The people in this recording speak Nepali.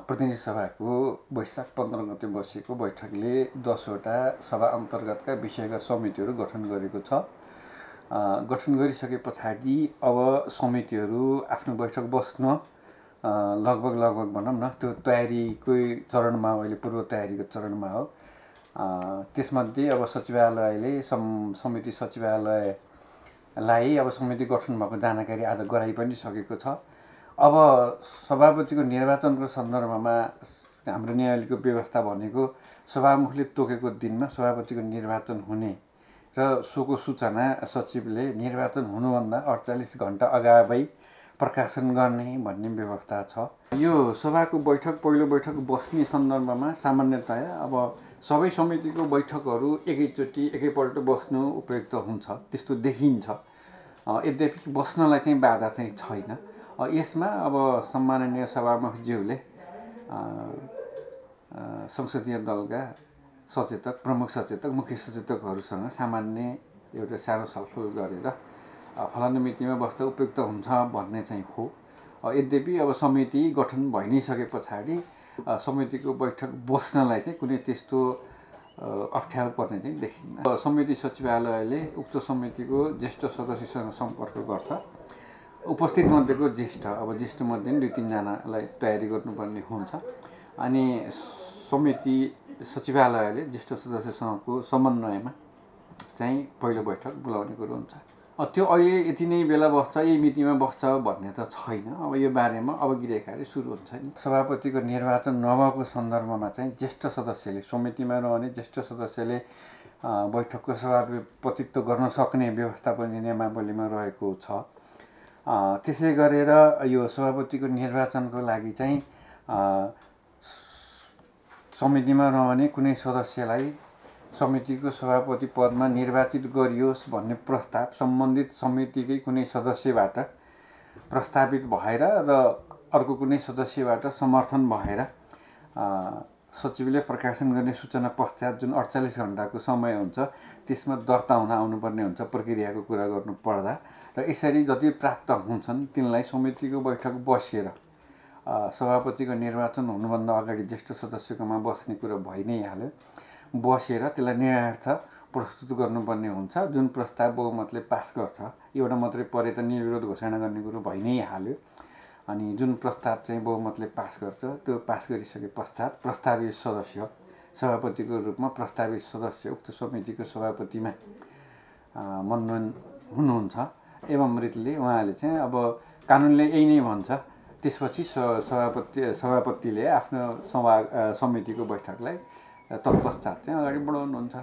प्रतिनिधि सभाको वैशाख पन्ध्र गते बसेको बैठकले दसवटा सभा अन्तर्गतका विषयगत समितिहरू गठन गरेको छ। गठन गरिसके पछाडि अब समितिहरू आफ्नो बैठक बस्न लगभग लगभग भनौँ न त्यो तयारीकै चरणमा हो अहिले पूर्व तयारीको चरणमा हो। त्यसमध्ये अब सचिवालयले सम् समिति सचिवालयलाई अब समिति गठन भएको जानकारी आज गराइ पनि सकेको छ। अब सभापतिको निर्वाचनको सन्दर्भमा हाम्रो न्यायालयको व्यवस्था भनेको सभामुखले तोकेको दिनमा सभापतिको निर्वाचन हुने र सोको सूचना सचिवले निर्वाचन हुनुभन्दा अडचालिस घन्टा अगावै प्रकाशन गर्ने भन्ने व्यवस्था छ। यो सभाको बैठक पहिलो बैठक बस्ने सन्दर्भमा सामान्यतया अब सबै समितिको बैठकहरू एकैचोटि एकैपल्ट बस्नु उपयुक्त हुन्छ त्यस्तो देखिन्छ। यद्यपि बस्नलाई चाहिँ बाधा चाहिँ छैन। यसमा अब सम्माननीय सभामुखज्यूले संसदीय दलका सचेतक प्रमुख सचेतक मुख्य सचेतकहरूसँग सामान्य एउटा सानो छलफल गरेर फलानु मितिमा बस्दा उपयुक्त हुन्छ भन्ने चाहिँ हो। यद्यपि अब समिति गठन भइ नै सके पछाडि समितिको बैठक बस्नलाई चाहिँ कुनै त्यस्तो अप्ठ्यारो पर्ने चाहिँ देखिन्न। समिति सचिवालयले उक्त समितिको ज्येष्ठ सदस्यसँग सम्पर्क गर्छ। उपस्थित मध्येको ज्येष्ठ अब ज्येष्ठ मध्ये दुई तिनजनालाई तयारी गर्नुपर्ने हुन्छ। अनि समिति सचिवालयले ज्येष्ठ सदस्यसँगको समन्वयमा चाहिँ पहिलो बैठक बोलाउने कुरो हुन्छ। त्यो अहिले यति नै बेला बस्छ यही मितिमा बस्छ भन्ने त छैन। अब यो बारेमा अवगिरेखाले सुरु हुन्छ नि। सभापतिको निर्वाचन नभएको सन्दर्भमा चाहिँ ज्येष्ठ सदस्यले समितिमा रहने ज्येष्ठ सदस्यले बैठकको सभापतित्व गर्न सक्ने व्यवस्था पनि नियमावलीमा रहेको छ। त्यसै गरेर यो सभापतिको निर्वाचनको लागि चाहिँ समितिमा रहने कुनै सदस्यलाई समितिको सभापति पदमा निर्वाचित गरियोस् भन्ने प्रस्ताव सम्बन्धित समितिकै कुनै सदस्यबाट प्रस्तावित भएर र अर्को कुनै सदस्यबाट समर्थन भएर सचिवले प्रकाशन गर्ने सूचना पश्चात जुन अडचालिस घन्टाको समय हुन्छ त्यसमा दर्ता हुन आउनुपर्ने हुन्छ प्रक्रियाको कुरा गर्नु पर्दा र यसरी जति प्राप्त हुन्छन् तिनलाई समितिको बैठक बसेर सभापतिको निर्वाचन हुनुभन्दा अगाडि ज्येष्ठ सदस्यकोमा बस्ने कुरो भइ नै हाल्यो। बसेर त्यसलाई न्यायार्थ प्रस्तुत गर्नुपर्ने हुन्छ। जुन प्रस्ताव बहुमतले पास गर्छ एउटा मात्रै परे त निर्विरोध घोषणा गर्ने कुरो भइ नै हाल्यो। अनि जुन प्रस्ताव चाहिँ बहुमतले पास गर्छ त्यो पास गरिसके पश्चात प्रस्तावित सदस्य सभापतिको रूपमा प्रस्तावित सदस्य उक्त समितिको सभापतिमा मनोनयन हुनुहुन्छ। एवं रीतिले उहाँले चाहिँ अब कानुनले यही नै भन्छ। त्यसपछि सभापति सभापतिले आफ्नो सभा समितिको बैठकलाई तत्पश्चात चाहिँ अगाडि बढाउनुहुन्छ।